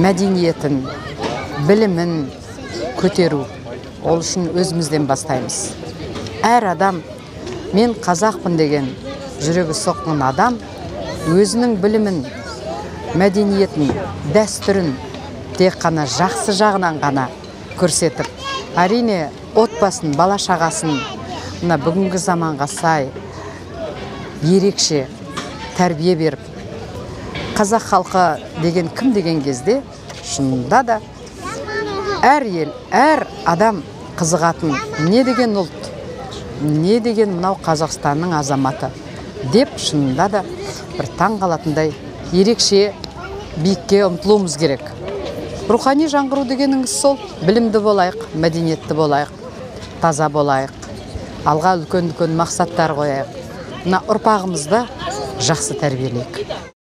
мәдениетін білімін көтеру. Ол үшін өзімізден бастаймыз. Әр адам мен қазақпын деген жүрегі соққан адам өзінің білімін мәдениетін дәстүрін тек қана жақсы жағынан ғана көрсетіп әрине отбасын бала шағасын мына бүгінгі заманға сай ерекше тәрбие беріп қазақ халқы деген кім деген кезде шынында да әр ел әр адам қызығатын не деген ұлт не деген мынау қазақстанның азаматы деп шынында да бір таң қалатындай ерекше биікке ұмтылуымыз керек. Рухани жаңғыру дегеніңіз сол білімді болайық мәдениетті болайық таза болайық алға үлкен үлкен мақсаттар қояйық. Мына ұрпағымызды жақсы тәрбиелейік.